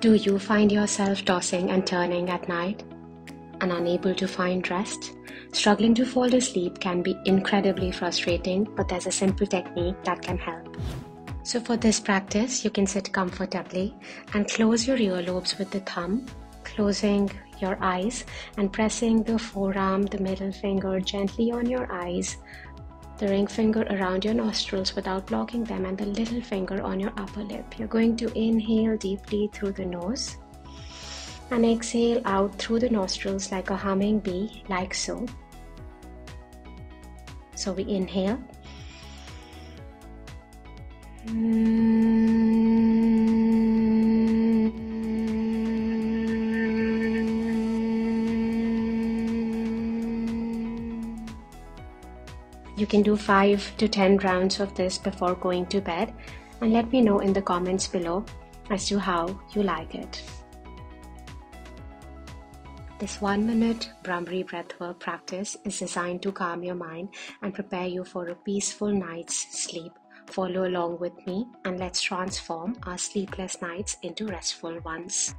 Do you find yourself tossing and turning at night and unable to find rest? Struggling to fall asleep can be incredibly frustrating, but there's a simple technique that can help. So, for this practice, you can sit comfortably and close your earlobes with the thumb, closing your eyes and pressing the forearm, the middle finger gently on your eyes, the ring finger around your nostrils without blocking them, and the little finger on your upper lip. You're going to inhale deeply through the nose and exhale out through the nostrils like a humming bee, like so. So we inhale. Mm. You can do 5 to 10 rounds of this before going to bed and let me know in the comments below as to how you like it. This one minute Bhramari breathwork practice is designed to calm your mind and prepare you for a peaceful night's sleep. Follow along with me and let's transform our sleepless nights into restful ones.